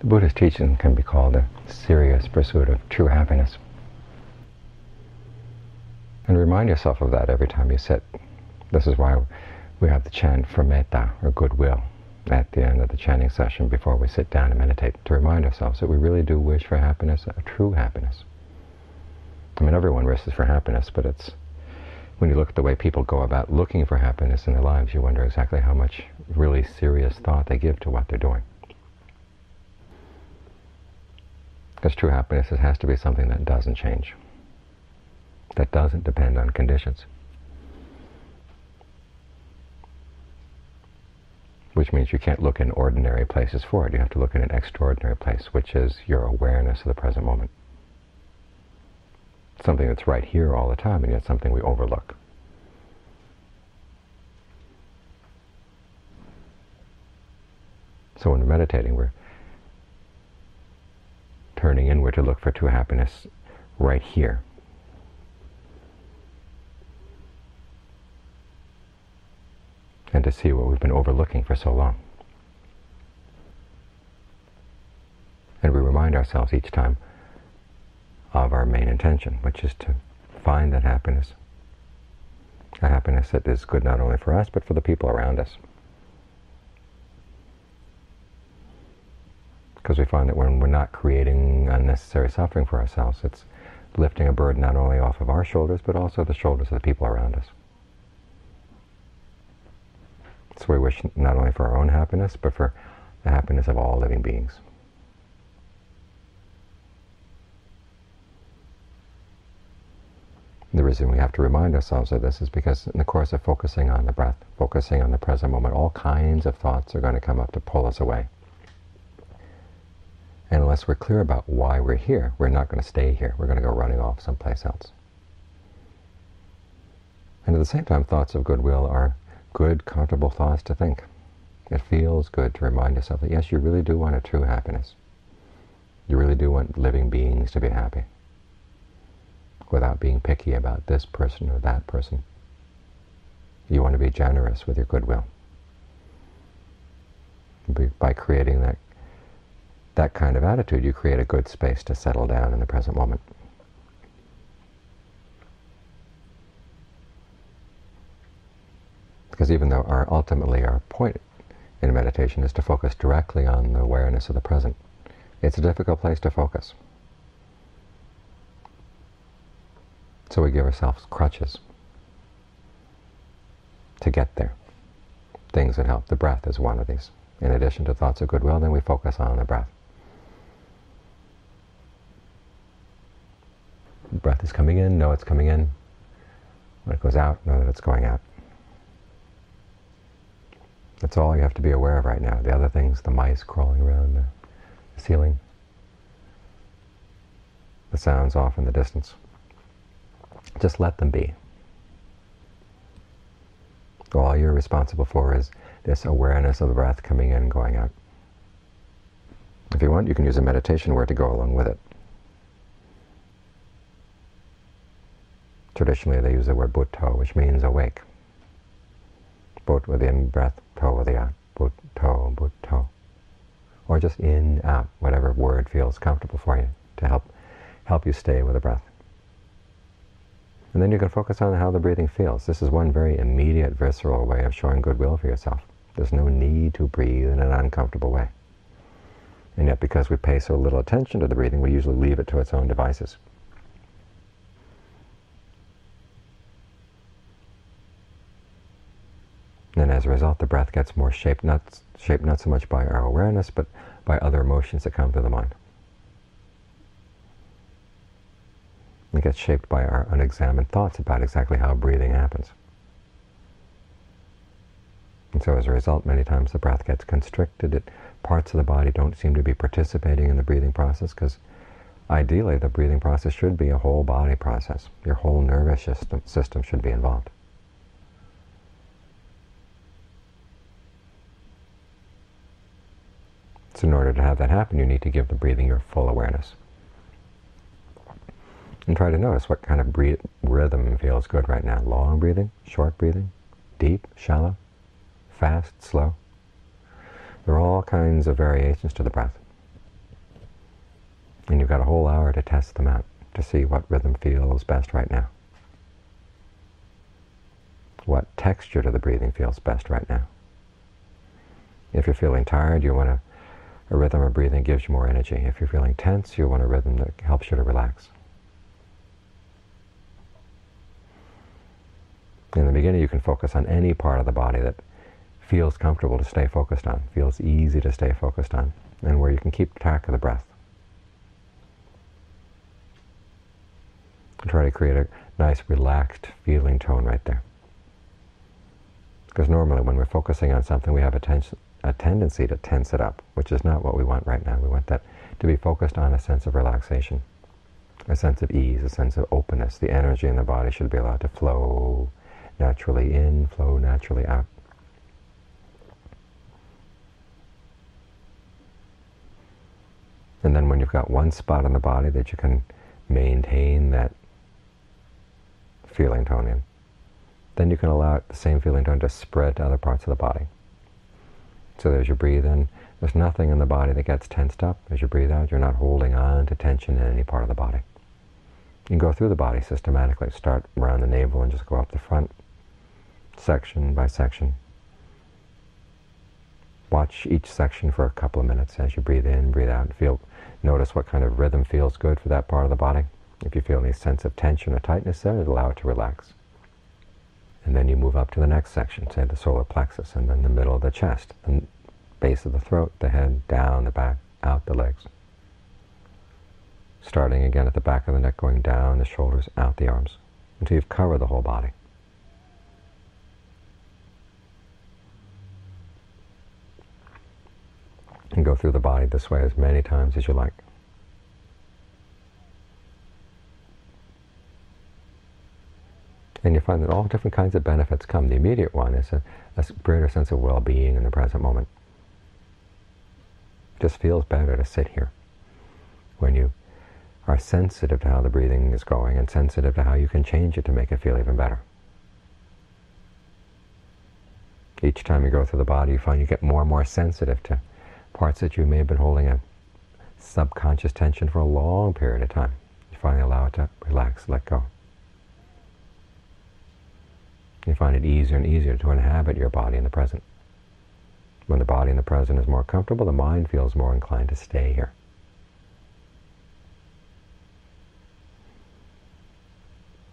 The Buddha's teaching can be called a serious pursuit of true happiness. And remind yourself of that every time you sit. This is why we have the chant for metta, or goodwill, at the end of the chanting session before we sit down and meditate, to remind ourselves that we really do wish for happiness, a true happiness. I mean, everyone wishes for happiness, but it's when you look at the way people go about looking for happiness in their lives, you wonder exactly how much really serious thought they give to what they're doing. Because true happiness has to be something that doesn't change, that doesn't depend on conditions. Which means you can't look in ordinary places for it. You have to look in an extraordinary place, which is your awareness of the present moment. Something that's right here all the time, and yet something we overlook. So when we're meditating, we're turning inward to look for true happiness right here. And to see what we've been overlooking for so long. And we remind ourselves each time of our main intention, which is to find that happiness. A happiness that is good not only for us, but for the people around us. Because we find that when we're not creating unnecessary suffering for ourselves, it's lifting a burden not only off of our shoulders, but also the shoulders of the people around us. So we wish not only for our own happiness, but for the happiness of all living beings. The reason we have to remind ourselves of this is because in the course of focusing on the breath, focusing on the present moment, all kinds of thoughts are going to come up to pull us away. And unless we're clear about why we're here, we're not going to stay here. We're going to go running off someplace else. And at the same time, thoughts of goodwill are good, comfortable thoughts to think. It feels good to remind yourself that yes, you really do want a true happiness. You really do want living beings to be happy without being picky about this person or that person. You want to be generous with your goodwill by creating that that kind of attitude, you create a good space to settle down in the present moment. Because even though our ultimately our point in meditation is to focus directly on the awareness of the present, it's a difficult place to focus. So we give ourselves crutches to get there. Things that help. The breath is one of these. In addition to thoughts of goodwill, then we focus on the breath. Breath is coming in, know it's coming in. When it goes out, know that it's going out. That's all you have to be aware of right now. The other things, the mice crawling around the ceiling, the sounds off in the distance, just let them be. All you're responsible for is this awareness of the breath coming in and going out. If you want, you can use a meditation word to go along with it. Traditionally, they use the word buddho, which means awake. Bud with the in-breath, dho with the out. Buddho, buddho. Or just in, out, whatever word feels comfortable for you to help help you stay with the breath. And then you can focus on how the breathing feels. This is one very immediate, visceral way of showing goodwill for yourself. There's no need to breathe in an uncomfortable way. And yet, because we pay so little attention to the breathing, we usually leave it to its own devices. And as a result, the breath gets more shaped not, shaped not so much by our awareness, but by other emotions that come to the mind. It gets shaped by our unexamined thoughts about exactly how breathing happens. And so as a result, many times the breath gets constricted. It, parts of the body don't seem to be participating in the breathing process because ideally the breathing process should be a whole body process. Your whole nervous system, system should be involved. So in order to have that happen, you need to give the breathing your full awareness. And try to notice what kind of breathe, rhythm feels good right now. Long breathing, short breathing, deep, shallow, fast, slow. There are all kinds of variations to the breath. And you've got a whole hour to test them out, to see what rhythm feels best right now. What texture to the breathing feels best right now. If you're feeling tired, you want a, a rhythm of breathing gives you more energy. If you're feeling tense, you want a rhythm that helps you to relax. In the beginning, you can focus on any part of the body that feels comfortable to stay focused on, feels easy to stay focused on, and where you can keep track of the breath. try to create a nice relaxed feeling tone right there. Because normally when we're focusing on something, we have a, a tendency to tense it up, which is not what we want right now. We want that to be focused on a sense of relaxation, a sense of ease, a sense of openness. The energy in the body should be allowed to flow naturally in, flow naturally out. And then when you've got one spot in the body that you can maintain that feeling tone in, then you can allow the same feeling tone to spread to other parts of the body. So as you breathe in, there's nothing in the body that gets tensed up. As you breathe out, you're not holding on to tension in any part of the body. You can go through the body systematically. Start around the navel and just go up the front, section by section. Watch each section for a couple of minutes as you breathe in, breathe out, feel, notice what kind of rhythm feels good for that part of the body. If you feel any sense of tension or tightness there, allow it to relax. And then you move up to the next section, say the solar plexus, and then the middle of the chest, the base of the throat, the head, down, the back, out the legs. Starting again at the back of the neck, going down the shoulders, out the arms, until you've covered the whole body. And go through the body this way as many times as you like. And you find that all different kinds of benefits come. The immediate one is a, a greater sense of well-being in the present moment. It just feels better to sit here when you are sensitive to how the breathing is going and sensitive to how you can change it to make it feel even better. Each time you go through the body, you find you get more and more sensitive to parts that you may have been holding a subconscious tension for a long period of time. You finally allow it to relax, let go. You find it easier and easier to inhabit your body in the present. When the body in the present is more comfortable, the mind feels more inclined to stay here.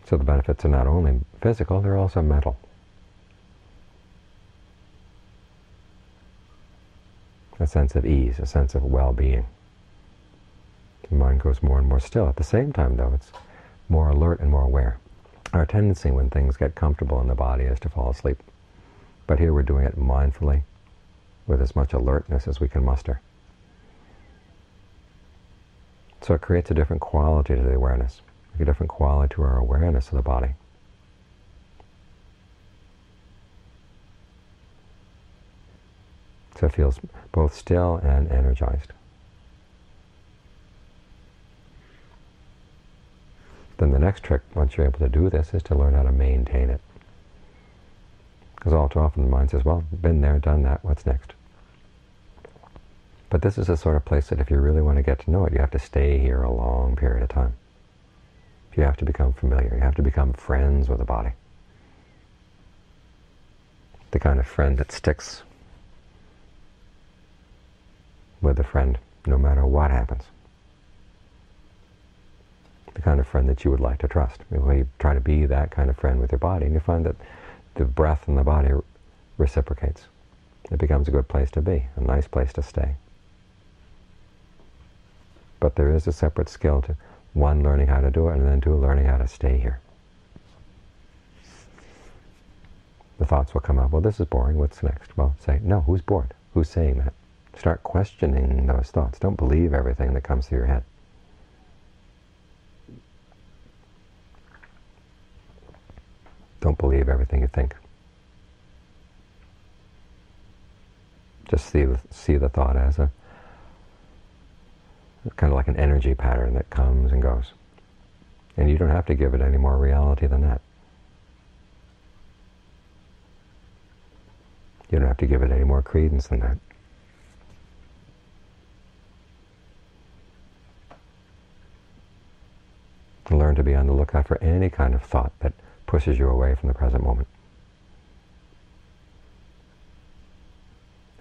So the benefits are not only physical, they're also mental. A sense of ease, a sense of well-being. The mind goes more and more still. At the same time, though, it's more alert and more aware. Our tendency when things get comfortable in the body is to fall asleep. But here we're doing it mindfully, with as much alertness as we can muster. So it creates a different quality to the awareness, a different quality to our awareness of the body. So it feels both still and energized. Then the next trick, once you're able to do this, is to learn how to maintain it. Because all too often the mind says, well, been there, done that, what's next? But this is the sort of place that if you really want to get to know it, you have to stay here a long period of time. You have to become familiar. You have to become friends with the body. The kind of friend that sticks with a friend no matter what happens the kind of friend that you would like to trust. You try to be that kind of friend with your body, and you find that the breath and the body reciprocates. It becomes a good place to be, a nice place to stay. But there is a separate skill to one, learning how to do it, and then two, learning how to stay here. The thoughts will come up, well, this is boring, what's next? Well, say, no, who's bored? Who's saying that? Start questioning those thoughts. Don't believe everything that comes through your head. Don't believe everything you think. Just see see the thought as a kind of like an energy pattern that comes and goes. And you don't have to give it any more reality than that. You don't have to give it any more credence than that. Learn to be on the lookout for any kind of thought that pushes you away from the present moment.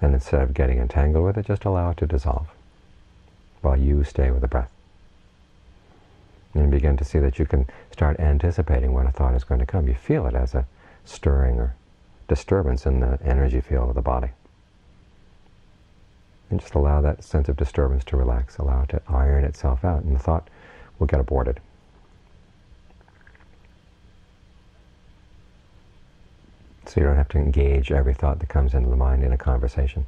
And instead of getting entangled with it, just allow it to dissolve while you stay with the breath. And begin to see that you can start anticipating when a thought is going to come. You feel it as a stirring or disturbance in the energy field of the body. And just allow that sense of disturbance to relax, allow it to iron itself out, and the thought will get aborted. So you don't have to engage every thought that comes into the mind in a conversation.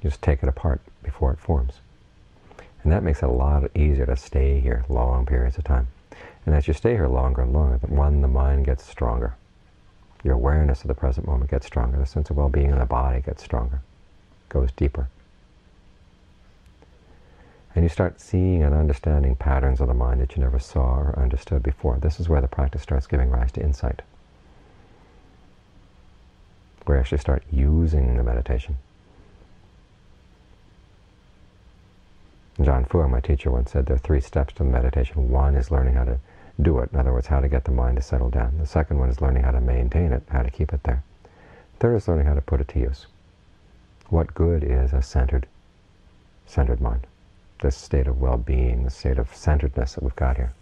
You just take it apart before it forms. And that makes it a lot easier to stay here long periods of time. And as you stay here longer and longer, one, the mind gets stronger. Your awareness of the present moment gets stronger. The sense of well-being in the body gets stronger, goes deeper. And you start seeing and understanding patterns of the mind that you never saw or understood before. This is where the practice starts giving rise to insight. Where you actually start using the meditation. Ajaan Fuang, my teacher, once said there are three steps to meditation. One is learning how to do it. In other words, how to get the mind to settle down. The second one is learning how to maintain it, how to keep it there. Third is learning how to put it to use. What good is a centered, centered mind? This state of well-being, the state of centeredness that we've got here.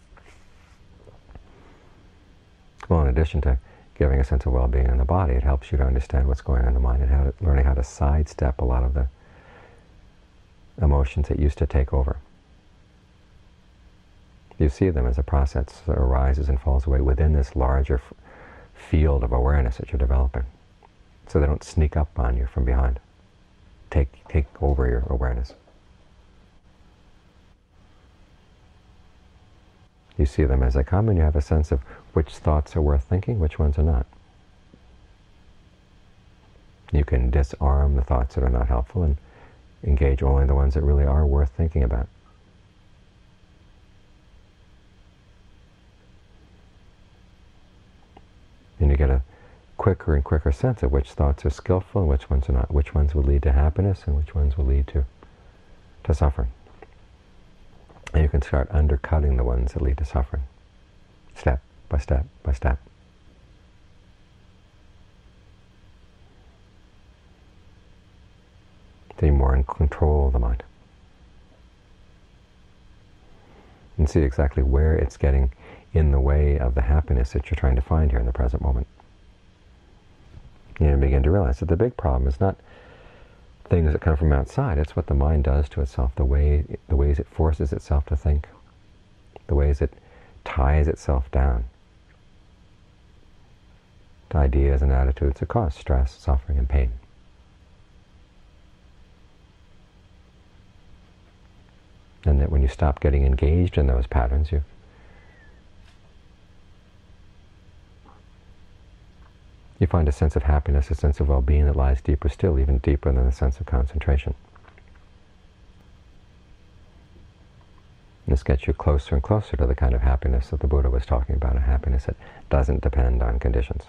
Well, in addition to giving a sense of well-being in the body, it helps you to understand what's going on in the mind and how to, learning how to sidestep a lot of the emotions that used to take over. You see them as a process that arises and falls away within this larger field of awareness that you're developing. So they don't sneak up on you from behind. Take, take over your awareness. You see them as they come and you have a sense of which thoughts are worth thinking, which ones are not. You can disarm the thoughts that are not helpful and engage only the ones that really are worth thinking about. And you get a quicker and quicker sense of which thoughts are skillful and which ones are not, which ones will lead to happiness and which ones will lead to, to suffering. And you can start undercutting the ones that lead to suffering, step by step by step. Be more in control of the mind. And see exactly where it's getting in the way of the happiness that you're trying to find here in the present moment. You begin to realize that the big problem is not things that come from outside. It's what the mind does to itself, the way the ways it forces itself to think, the ways it ties itself down to ideas and attitudes that cause stress, suffering, and pain. And that when you stop getting engaged in those patterns, you you find a sense of happiness, a sense of well-being that lies deeper still, even deeper than the sense of concentration. This gets you closer and closer to the kind of happiness that the Buddha was talking about, a happiness that doesn't depend on conditions.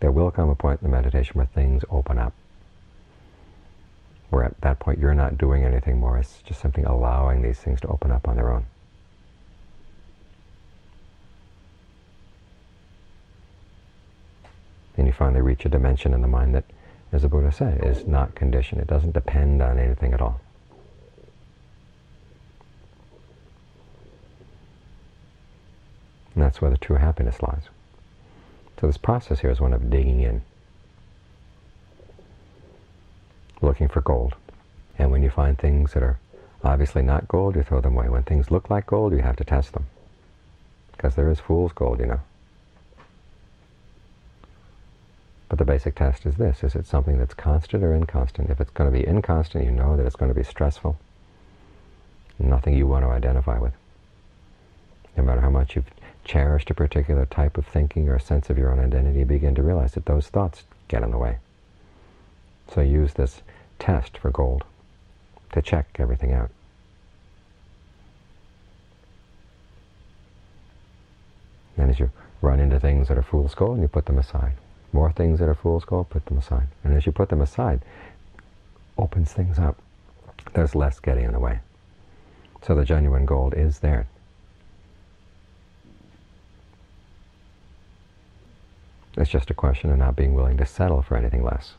There will come a point in the meditation where things open up, where at that point you're not doing anything more, it's just simply allowing these things to open up on their own. And you finally reach a dimension in the mind that, as the Buddha said, is not conditioned. It doesn't depend on anything at all. And that's where the true happiness lies. So this process here is one of digging in, looking for gold. And when you find things that are obviously not gold, you throw them away. When things look like gold, you have to test them. Because there is fool's gold, you know. But the basic test is this, is it something that's constant or inconstant? If it's going to be inconstant, you know that it's going to be stressful. Nothing you want to identify with. No matter how much you've cherished a particular type of thinking or a sense of your own identity, you begin to realize that those thoughts get in the way. So use this test for gold to check everything out. And as you run into things that are fool's gold, you put them aside. More things that are fool's gold, put them aside. And as you put them aside, opens things up. There's less getting in the way. So the genuine gold is there. It's just a question of not being willing to settle for anything less.